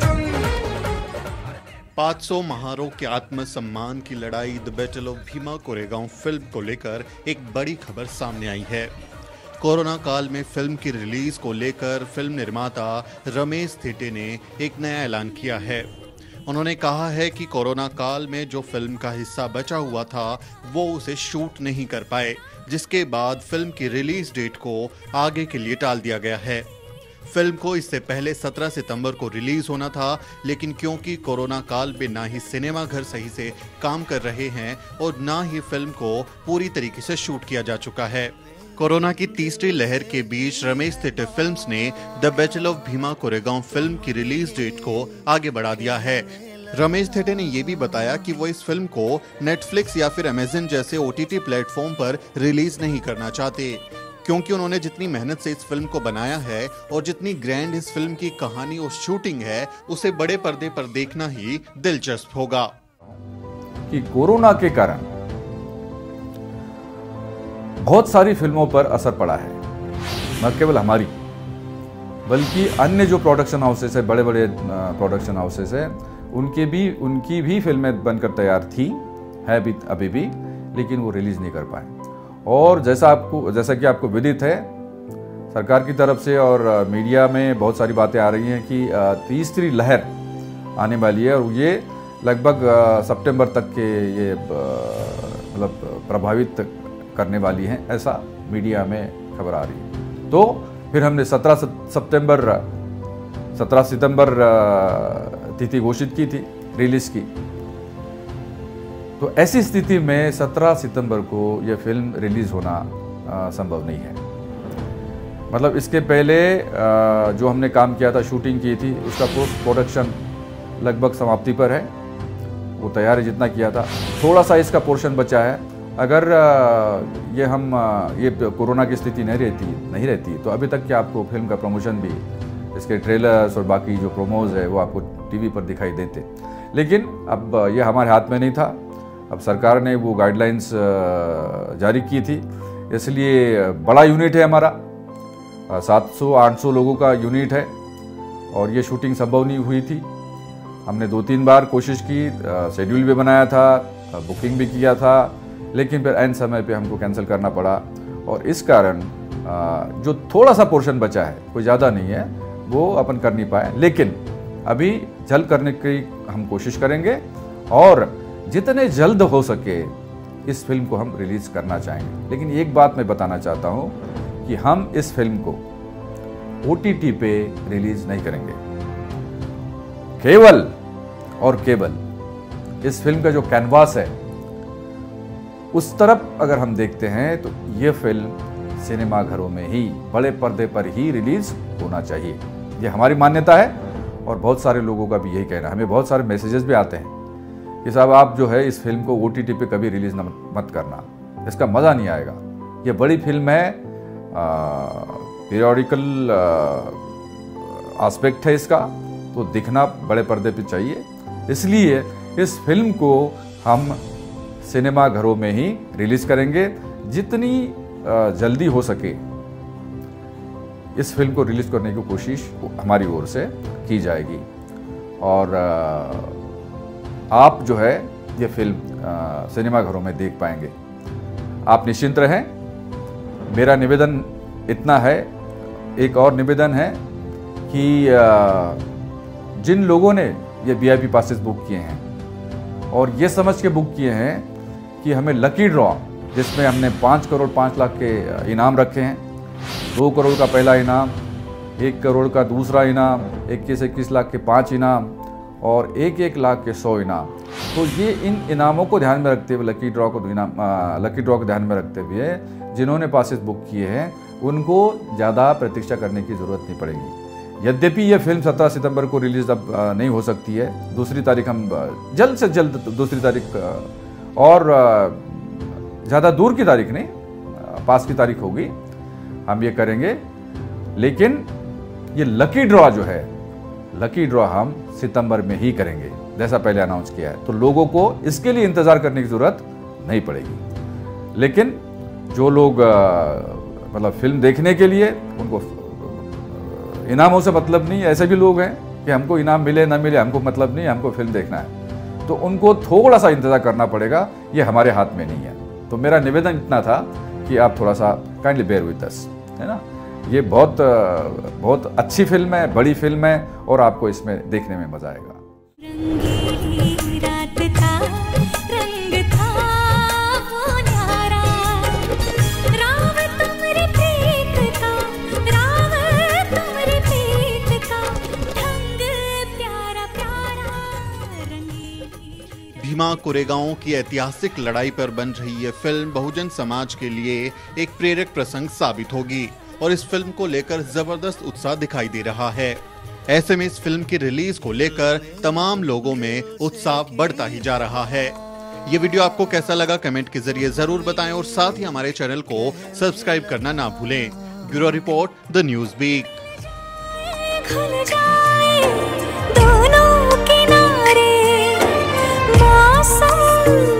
चुन। 500 महारों के आत्मसम्मान की लड़ाई the battle of Bhima Koregaon film को लेकर एक बड़ी खबर सामने आई है। कोरोना काल में फ़िल्म की रिलीज़ को लेकर फ़िल्म निर्माता रमेश थिटे ने एक नया ऐलान किया है। उन्होंने कहा है कि कोरोना काल में जो फ़िल्म का हिस्सा बचा हुआ था, वो उसे शूट नहीं कर पाए। जिसके बाद फ़िल्म की रिलीज़ डेट को आगे के लिए टाल दिया गया है। फ़िल्म को इससे पहले 17 सितंबर को रिलीज़ होना था, लेकिन क्योंकि कोरोना काल में ना ही सिनेमा घर सही से काम कर रहे हैं और ना ही फ़िल्म को पूरी तरीके से शूट किया जा चुका है। कोरोना की तीसरी लहर के बीच रमेश थिएटर फिल्म्स ने the battle of Bhima Koregaon film की रिलीज़ डेट को आगे बढ़ा दिया है। रमेश थेटे ने यह भी बताया कि वो इस फ़िल्म को नेटफ्लिक्स या फिर अमेजन जैसे ओटीटी प्लेटफॉर्म पर रिलीज़ नहीं करना चाहते, क्योंकि उन्होंने जितनी मेहनत से इस फ़िल्म को बनाया है और जितनी ग्रैंड इस फ़िल्म की कहानी और शूटिंग है, उसे बड़े पर्दे पर देखना ही दिलचस्प होगा। कि कोरोना के कारण बहुत सारी फ़िल्मों पर असर पड़ा है। न केवल हमारी, बल्कि अन्य जो प्रोडक्शन हाउसेस है बड़े बड़े प्रोडक्शन हाउसेस है उनके भी, उनकी भी फ़िल्में बनकर तैयार थी, है भी अभी भी, लेकिन वो रिलीज़ नहीं कर पाए। और जैसा आपको, जैसा कि आपको विदित है, सरकार की तरफ़ से और मीडिया में बहुत सारी बातें आ रही हैं कि तीसरी लहर आने वाली है और ये लगभग सितंबर तक के ये मतलब प्रभावित करने वाली हैं, ऐसा मीडिया में खबर आ रही है। तो फिर हमने 17 सितंबर 17 सितंबर तिथि घोषित की थी रिलीज़ की। तो ऐसी स्थिति में 17 सितंबर को यह फ़िल्म रिलीज़ होना संभव नहीं है। मतलब इसके पहले आ, जो हमने काम किया था शूटिंग की थी उसका पोस्ट प्रोडक्शन लगभग समाप्ति पर है। वो तैयारी जितना किया था थोड़ा सा इसका पोर्शन बचा है। अगर ये हम ये कोरोना की स्थिति नहीं रहती नहीं रहती तो अभी तक क्या आपको फ़िल्म का प्रमोशन भी इसके ट्रेलर्स और बाकी जो प्रोमोज है वो आपको टीवी पर दिखाई देते। लेकिन अब यह हमारे हाथ में नहीं था। अब सरकार ने वो गाइडलाइंस जारी की थी। इसलिए बड़ा यूनिट है हमारा। 700-800 लोगों का यूनिट है। और ये शूटिंग संभव नहीं हुई थी। हमने दो तीन बार कोशिश की शेड्यूल भी बनाया था बुकिंग भी किया था। लेकिन फिर एंड समय पे हमको कैंसिल करना पड़ा। और इस कारण जो थोड़ा सा पोर्शन बचा है, कोई ज़्यादा नहीं है, वो अपन कर नहीं पाए। लेकिन अभी जल्द करने की हम कोशिश करेंगे और जितने जल्द हो सके इस फ़िल्म को हम रिलीज़ करना चाहेंगे। लेकिन एक बात मैं बताना चाहता हूँ कि हम इस फ़िल्म को ओटीटी पे रिलीज़ नहीं करेंगे। केवल और केवल इस फ़िल्म का जो कैनवास है, उस तरफ़ अगर हम देखते हैं तो ये फ़िल्म सिनेमा घरों में ही, बड़े पर्दे पर ही रिलीज़ होना चाहिए। ये हमारी मान्यता है। और बहुत सारे लोगों का भी यही कहना है। हमें बहुत सारे मैसेजेस भी आते हैं कि साहब, आप जो है इस फ़िल्म को ओ पे कभी रिलीज़ मत करना। इसका मज़ा नहीं आएगा। ये बड़ी फ़िल्म है पीरियोडिकल आस्पेक्ट है इसका। तो दिखना बड़े पर्दे पे चाहिए। इसलिए इस फ़िल्म को हम सिनेमा घरों में ही रिलीज़ करेंगे। जितनी जल्दी हो सके। इस फ़िल्म को रिलीज़ करने की कोशिश हमारी ओर से की जाएगी। और आप जो है ये फ़िल्म सिनेमा घरों में देख पाएँगे। आप निश्चिंत रहें। मेरा निवेदन इतना है, एक और निवेदन है कि जिन लोगों ने ये वी आई पासेस बुक किए हैं और ये समझ के बुक किए हैं कि हमें लकी ड्रॉ जिसमें हमने पाँच करोड़ पाँच लाख के इनाम रखे हैं दो करोड़ का पहला इनाम, एक करोड़ का दूसरा इनाम, इक्कीस इक्कीस लाख के पाँच इनाम और एक एक लाख के सौ इनाम। तो ये इन इनामों को ध्यान में रखते हुए, लकी ड्रॉ को इनाम लकी ड्रॉ को ध्यान में रखते हुए जिन्होंने पासिस बुक किए हैं, उनको ज़्यादा प्रतीक्षा करने की ज़रूरत नहीं पड़ेगी। यद्यपि ये फ़िल्म 17 सितंबर को रिलीज़ अब नहीं हो सकती है। दूसरी तारीख हम जल्द से जल्द दूसरी तारीख और ज़्यादा दूर की तारीख नहीं पास की तारीख होगी। हम ये करेंगे। लेकिन ये लकी ड्रॉ जो है लकी ड्रॉ हम सितंबर में ही करेंगे। जैसा पहले अनाउंस किया है। तो लोगों को इसके लिए इंतज़ार करने की ज़रूरत नहीं पड़ेगी। लेकिन जो लोग मतलब फ़िल्म देखने के लिए, उनको इनामों से मतलब नहीं, ऐसे भी लोग हैं कि हमको इनाम मिले, ना मिले, हमको मतलब नहीं, हमको फ़िल्म देखना है। तो उनको थोड़ा सा इंतज़ार करना पड़ेगा। ये हमारे हाथ में नहीं है। तो मेरा निवेदन इतना था कि आप थोड़ा सा काइंडली बेयर विद अस है ना? ये बहुत बहुत अच्छी फ़िल्म है, बड़ी फ़िल्म है और आपको इसमें देखने में मज़ा आएगा। भीमा कोरेगांव की ऐतिहासिक लड़ाई पर बन रही ये फ़िल्म बहुजन समाज के लिए एक प्रेरक प्रसंग साबित होगी और इस फ़िल्म को लेकर ज़बरदस्त उत्साह दिखाई दे रहा है। ऐसे में इस फ़िल्म की रिलीज़ को लेकर तमाम लोगों में उत्साह बढ़ता ही जा रहा है। ये वीडियो आपको कैसा लगा कमेंट के ज़रिए ज़रूर बताएँ और साथ ही हमारे चैनल को सब्सक्राइब करना ना भूलें। ब्यूरो रिपोर्ट, द न्यूज़ बीक। Ooh.